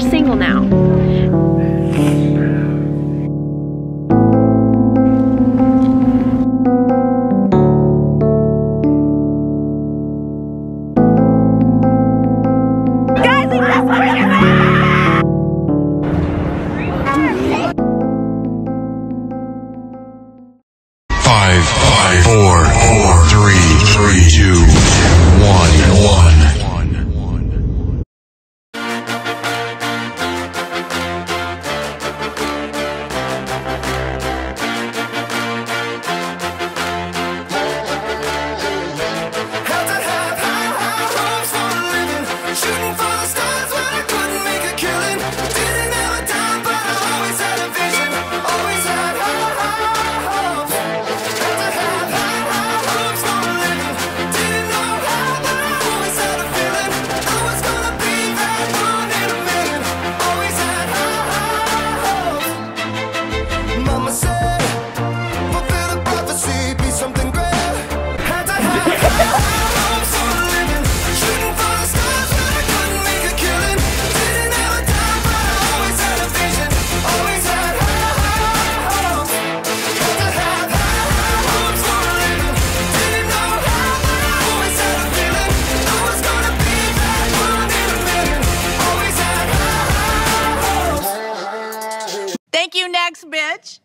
single now. Five, five, four, four, three, three, two. Thank you, next bitch.